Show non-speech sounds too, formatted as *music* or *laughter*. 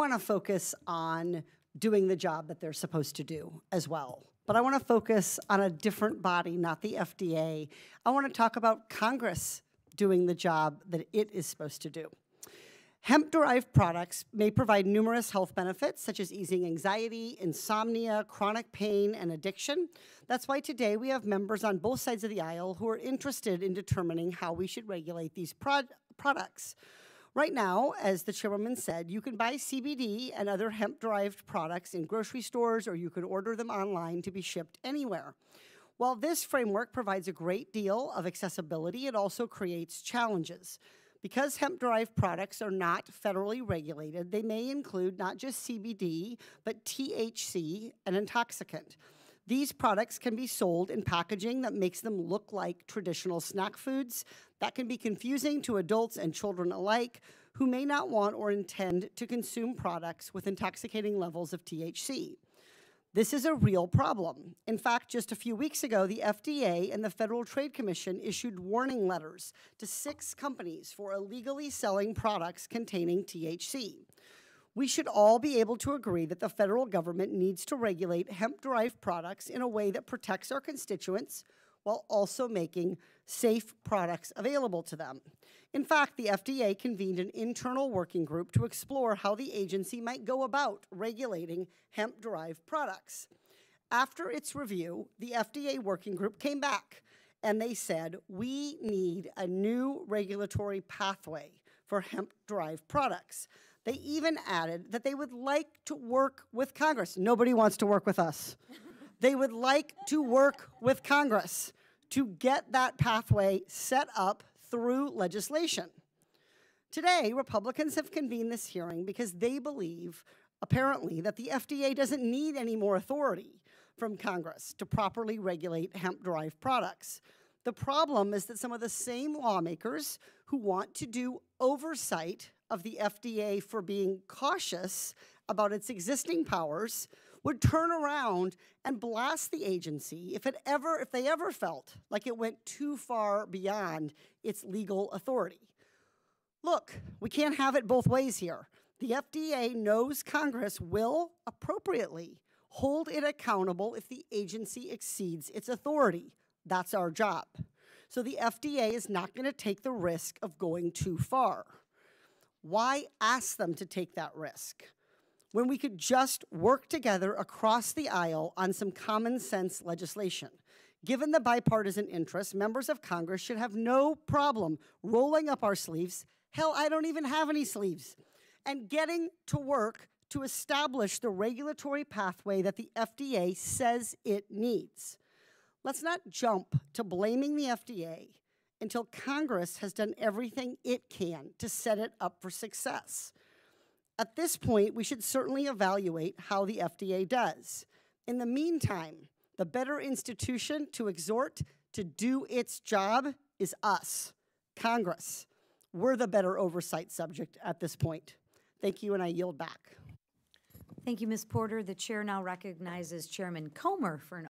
want to focus on doing the job that they're supposed to do as well. But I want to focus on a different body, not the FDA. I want to talk about Congress doing the job that it is supposed to do. Hemp derived products may provide numerous health benefits, such as easing anxiety, insomnia, chronic pain, and addiction. That's why today we have members on both sides of the aisle who are interested in determining how we should regulate these prod products. Right now, as the chairwoman said, you can buy CBD and other hemp derived products in grocery stores or you can order them online to be shipped anywhere. While this framework provides a great deal of accessibility, it also creates challenges. Because hemp derived products are not federally regulated, they may include not just CBD, but THC, an intoxicant. These products can be sold in packaging that makes them look like traditional snack foods. That can be confusing to adults and children alike who may not want or intend to consume products with intoxicating levels of THC. This is a real problem. In fact, just a few weeks ago, the FDA and the Federal Trade Commission issued warning letters to six companies for illegally selling products containing THC. We should all be able to agree that the federal government needs to regulate hemp derived products in a way that protects our constituents while also making safe products available to them. In fact, the FDA convened an internal working group to explore how the agency might go about regulating hemp derived products. After its review, the FDA working group came back and they said, we need a new regulatory pathway for hemp derived products. They even added that they would like to work with Congress. Nobody wants to work with us. *laughs* they would like to work with Congress to get that pathway set up through legislation. Today, Republicans have convened this hearing because they believe, apparently, that the FDA doesn't need any more authority from Congress to properly regulate hemp derived products. The problem is that some of the same lawmakers who want to do oversight of the FDA for being cautious about its existing powers would turn around and blast the agency if it ever if they ever felt like it went too far beyond its legal authority. Look, we can't have it both ways here. The FDA knows Congress will appropriately hold it accountable if the agency exceeds its authority. That's our job. So the FDA is not going to take the risk of going too far. Why ask them to take that risk? when we could just work together across the aisle on some common sense legislation. Given the bipartisan interest, members of Congress should have no problem rolling up our sleeves. Hell, I don't even have any sleeves. And getting to work to establish the regulatory pathway that the FDA says it needs. Let's not jump to blaming the FDA until Congress has done everything it can to set it up for success. At this point, we should certainly evaluate how the FDA does. In the meantime, the better institution to exhort to do its job is us, Congress. We're the better oversight subject at this point. Thank you, and I yield back. Thank you, Ms. Porter. The chair now recognizes Chairman Comer for an